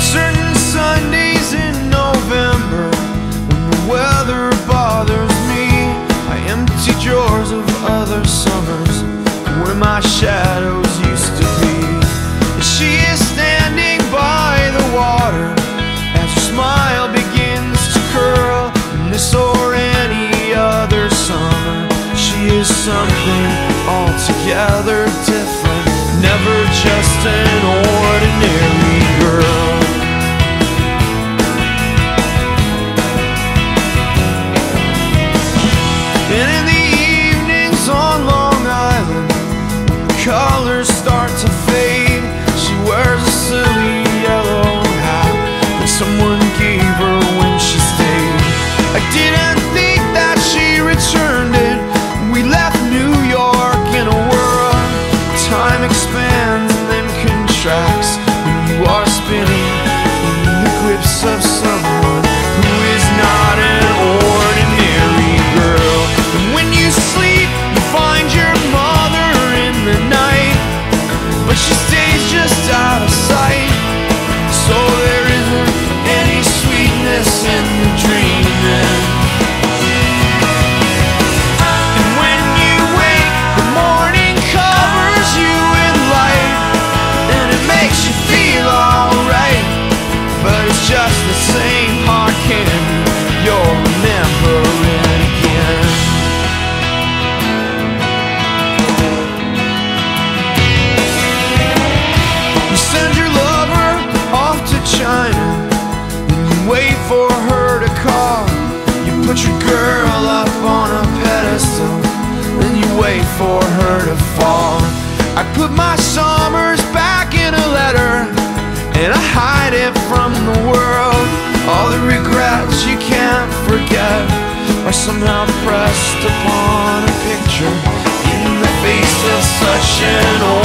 Certain Sundays in November, when the weather bothers me, I empty drawers of other summers, where my shadows used to be. She is standing by the water, as her smile begins to curl, in this or any other summer, she is something altogether different, never just an old just put your girl up on a pedestal, and you wait for her to fall. I put my summers back in a letter, and I hide it from the world. All the regrets you can't forget are somehow pressed upon a picture in the face of such an ordinary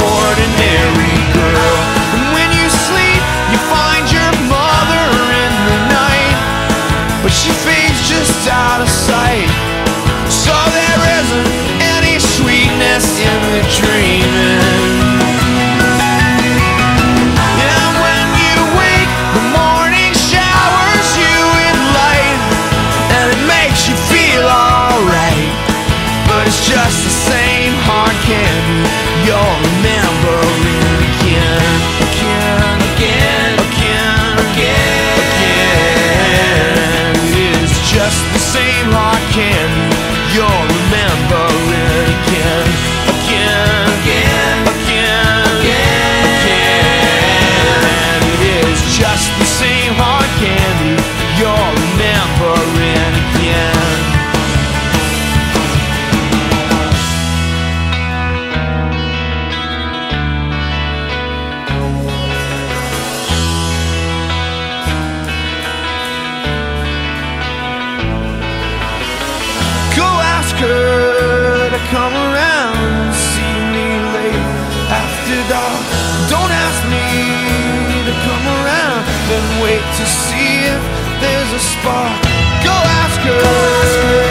same wait to see if there's a spark. Go ask her. Go ask her.